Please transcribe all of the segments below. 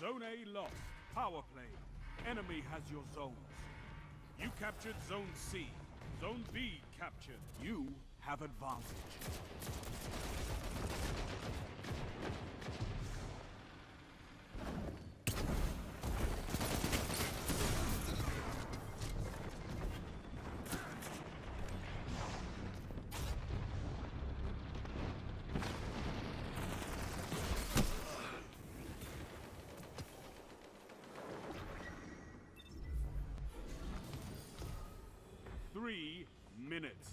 Zone A lost. Power play. Enemy has your zones. You captured Zone C. Zone B captured. You have advantage. Three minutes.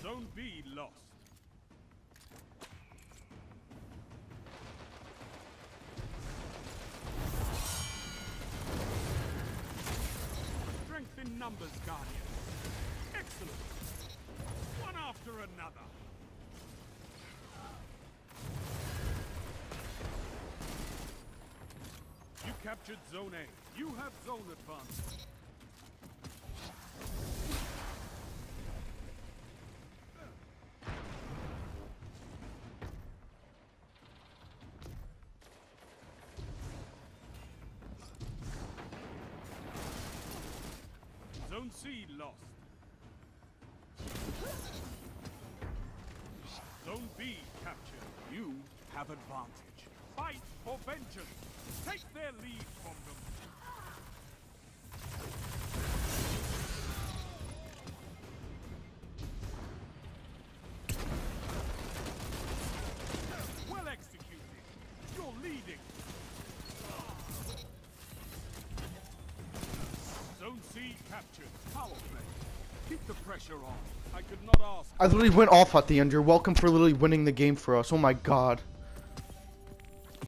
Zone B lost. In numbers, Guardian. Excellent. One after another. You captured Zone A. You have zone advantage. Zone C lost. Zone B captured. You have advantage. Fight for vengeance. Take their lead from them. Captured. Keep the pressure on. I could not ask. I literally went off at the end. You're welcome for literally winning the game for us. Oh my god.